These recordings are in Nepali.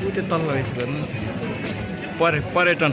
त्यो तल्लो रहेछ गर्नु पर्य पर्यटन।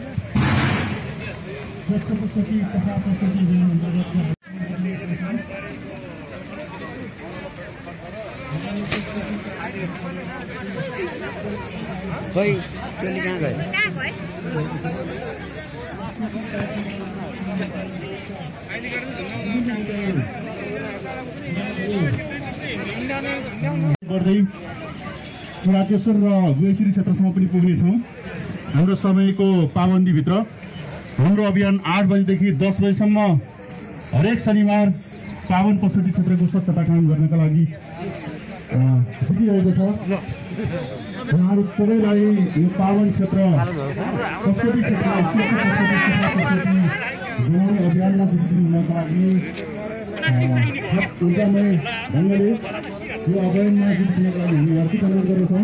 अन्तर्गत खै ट्रेन कहाँ गयो? गर्दै रातेश्वर र गुहेश्वरी क्षेत्रसम्म पनि पुग्नेछौँ। हाम्रो समयको पाबन्दीभित्र हाम्रो अभियान आठ बजीदेखि दस बजीसम्म हरेक शनिबार पावन पशुटी क्षेत्रको स्वच्छता काम गर्नका लागि छुटिरहेको छ। उहाँहरू सबैलाई यो पावन क्षेत्र कसरी क्षेत्र बनाउने अभियानमा जुटिनु हुनका लागि एकदमै ढङ्गले यो अभियानमा जुटिनुको लागि हामी हार्दिक अनुरोध गरेछौँ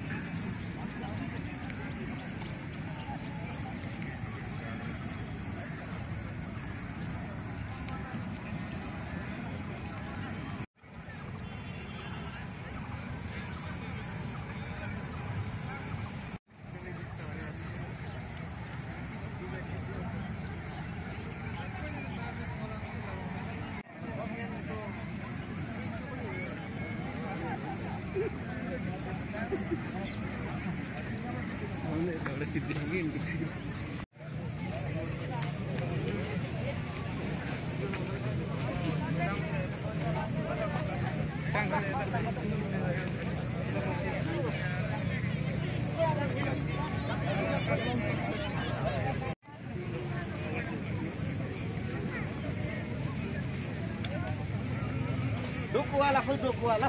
डोकुवाला खोइ डोकुवाला।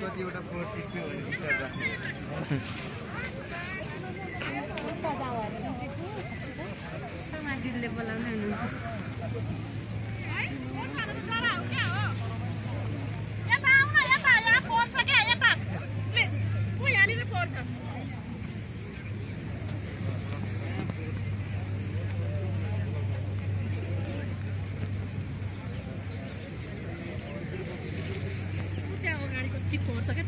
कतिवटा फोटो टिप्यो भने विचार राख्नु दिदीले बोलाउँदै हुनुहुन्छ। सबै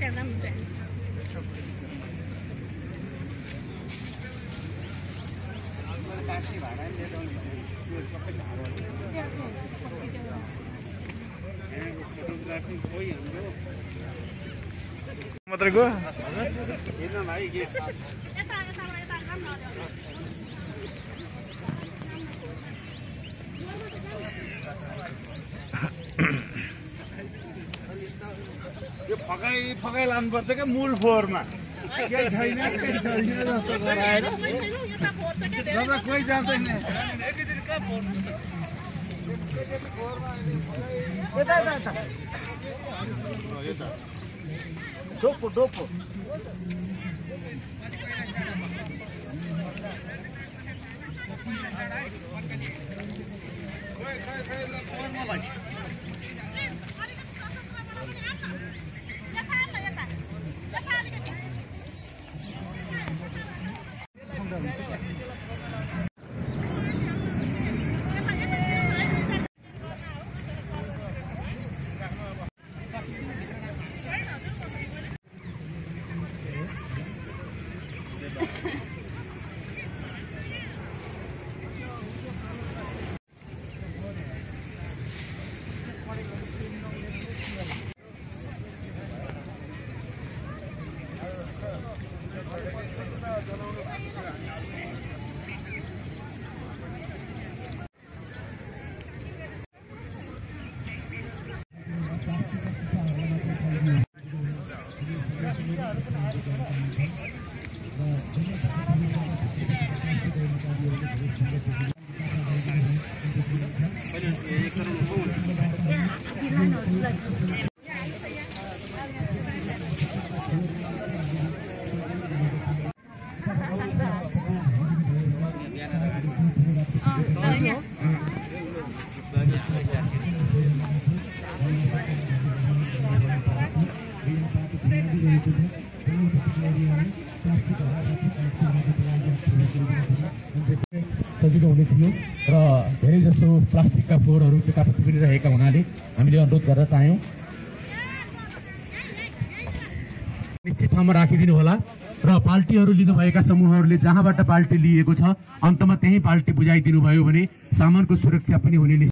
भाडा फोटोग्राफी खोइ हाम्रो मात्रै गयो यो फकाइ फकाइ लानुपर्छ क्या मूल फोहोरमा। केही छैन केही छैन जस्तो गराएर। जब कोही जाँदैन। डोपो डोपो। मलाई। जनाउनु भएको थियो हामी सजिलो हुने थियो र धेरै जसो प्लास्टिकका फोहोरहरू टेकापट्टि पनि रहेका हुनाले हामीले अनुरोध गर्न चाह्यौँ निश्चित ठाउँमा राखिदिनु होला र पाल्टीहरू लिनुभएका समूहहरूले जहाँबाट पाल्टी लिएको छ अन्तमा त्यही पाल्टी बुझाइदिनु भयो भने सामानको सुरक्षा पनि हुने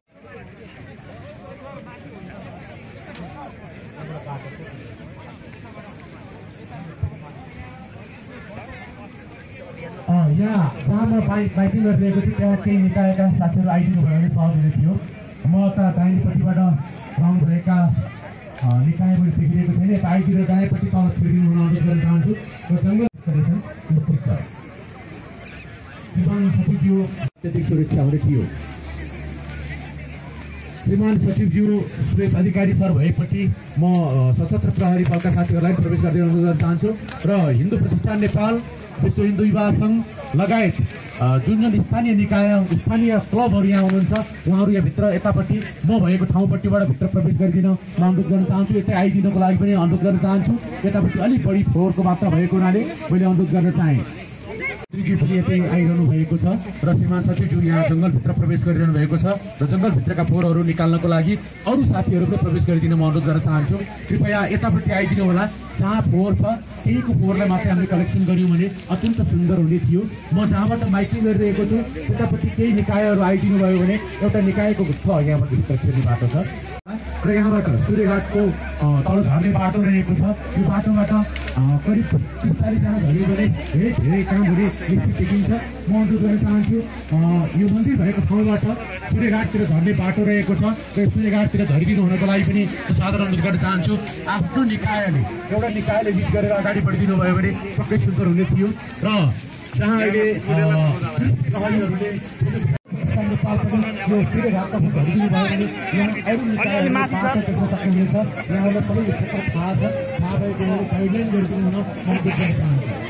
यहाँ जहाँ बाइकिङ गरिरहेको छु। त्यहाँ केही निकायका साथीहरू आइदिनु भयो भने सहज हुने थियो। म त दाहिनेपट्टिबाट अँ, निकायबाट देखिरहेको छैन यता आइदिएर दायाँपट्टि तल छिरिदिनु हुन अनुरोध गर्न चाहन्छु र जङ्गल श्रीमान सचिवज्यू अत्याधिक सुरक्षा हुने थियो श्रीमान सचिवज्यू सुरेश अधिकारी सर भएपछि म सशस्त्र प्रहरी बलका साथीहरूलाई प्रवेश गर्दै अनुरोध गर्न चाहन्छु र हिन्दू प्रतिष्ठान नेपाल विश्व हिन्दू युवा सङ्घ लगायत जुन जुन स्थानीय निकाय स्थानीय क्लबहरू यहाँ हुनुहुन्छ उहाँहरू यहाँभित्र यतापट्टि म भएको ठाउँपट्टिबाट भित्र प्रवेश गरिदिन म अनुरोध गर्न चाहन्छु यतै आइदिनको लागि पनि अनुरोध गर्न चाहन्छु। यतापट्टि अलिक बढी फोहोरको मात्रा भएको हुनाले मैले अनुरोध गर्न चाहेँ। आइरहनु भएको छ र श्रीमान सचिवज्यू यहाँ जङ्गलभित्र प्रवेश गरिरहनु भएको छ र जङ्गलभित्रका फोहोरहरू निकाल्नको लागि अरू साथीहरू पनि प्रवेश गरिदिन म अनुरोध गर्न चाहन्छु। कृपया यतापट्टि आइदिनु होला। जहाँ फोहोर छ त्यहीको फोहोरलाई मात्रै हामीले कलेक्सन गऱ्यौँ भने अत्यन्त सुन्दर हुने थियो। म जहाँबाट माइकिङ गरिरहेको छु त्यतापट्टि केही निकायहरू आइदिनु भयो भने एउटा निकायको छ यहाँबाट भित्र बाटो छ। र यहाँबाट सूर्यघाटको तल झर्ने बाटो रहेको छ। यो बाटोबाट करिब चालिसजना झऱ्यो भने धेरै धेरै काम हुने निश्चित देखिन्छ। म अनुरोध गर्न चाहन्छु यो मन्दिर भएको ठाउँबाट सूर्यघाटतिर झर्ने बाटो रहेको छ र सूर्यघाटतिर झरिदिनु हुनको लागि पनि म साधारण अनुरोध गर्न चाहन्छु। आफ्नो निकायले एउटा निकायले लिड गरेर अगाडि बढिदिनु भयो भने पक्कै सुन्दर हुने थियो। र जहाँ अहिले पाकिस्तानले पाल्पा यो सूर्यघाटका फुटहरू भयो भने यहाँ अरू देख्न यहाँहरूलाई सबै थाहा छ थाहा भएको गरिदिनु हुन म देख्न चाहन्छु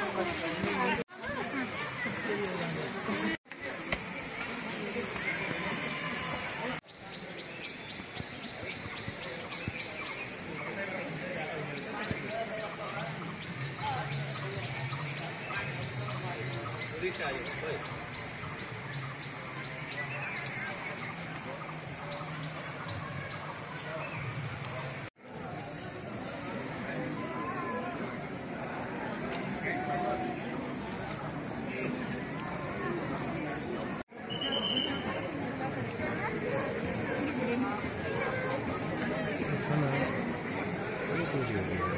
え? to you.